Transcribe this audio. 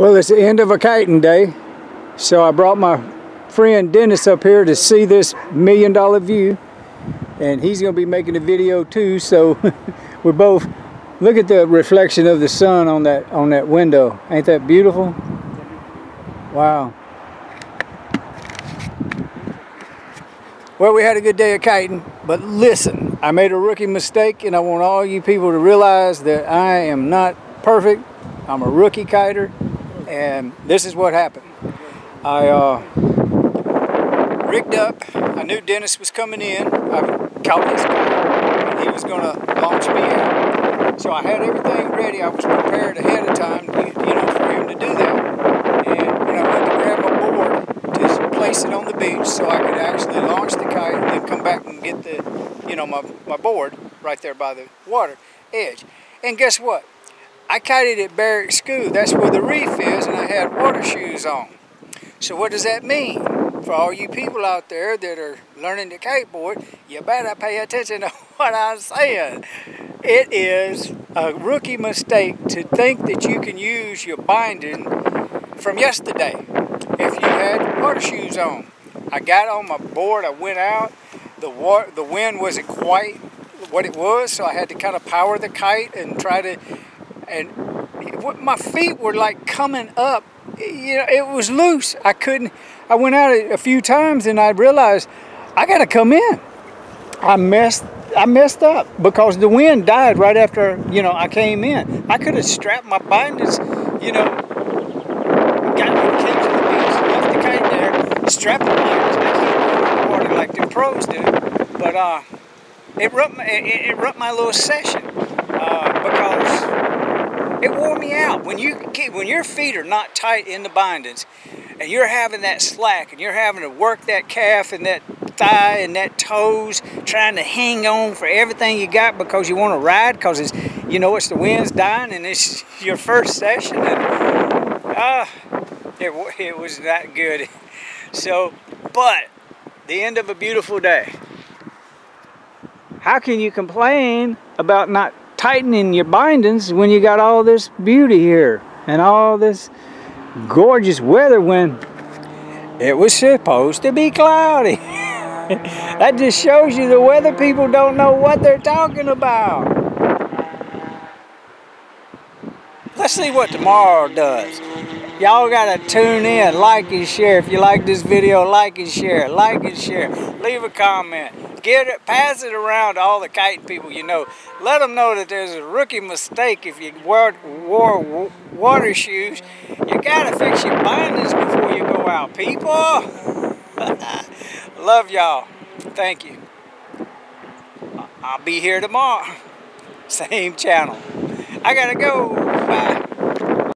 Well, it's the end of a kiting day, so I brought my friend Dennis up here to see this million dollar view, and he's going to be making a video too. So we're both look at the reflection of the sun on that on that window. Ain't that beautiful? Wow. Well, we had a good day of kiting, but listen, I made a rookie mistake, and I want all you people to realize that I am not perfect. I'm a rookie kiter and this is what happened. I uh, rigged up. I knew Dennis was coming in. I caught his car, and he was going to launch me out. So I had everything ready. I was prepared ahead of time, you know, for him to do that. And when I went to grab my board to place it on the beach so I could actually launch the kite and then come back and get the, you know, my, my board right there by the water edge. And guess what? I kited at Barracks School. That's where the reef is, and I had water shoes on. So what does that mean? For all you people out there that are learning to kiteboard, you better pay attention to what I'm saying. It is a rookie mistake to think that you can use your binding from yesterday if you had water shoes on. I got on my board, I went out, the, water, the wind wasn't quite what it was, so I had to kind of power the kite and try to and my feet were like coming up. You know, it was loose. I couldn't. I went out a few times and I realized I got to come in. I messed. I messed up because the wind died right after you know I came in. I could have strapped my bindings, you know, got came to the beach, left the kite there, strapped the bindings. I can't go in like the pros do, but uh, it rubbed my, it, it my little session uh, because it wore me out. When you when your feet are not tight in the bindings, and you're having that slack, and you're having to work that calf and that thigh and that toes, trying to hang on for everything you got because you want to ride, because it's you know it's the wind's dying and it's your first session, and ah, it it was not good. So, but the end of a beautiful day. How can you complain about not tightening your bindings when you got all this beauty here and all this gorgeous weather when it was supposed to be cloudy. that just shows you the weather people don't know what they're talking about. Let's see what tomorrow does. Y'all gotta tune in, like and share. If you like this video, like and share, like and share. Leave a comment. Get it, pass it around to all the kiting people you know. Let them know that there's a rookie mistake if you wore, wore water shoes. You gotta fix your bindings before you go out, people. Love y'all. Thank you. I'll be here tomorrow. Same channel. I gotta go. Bye.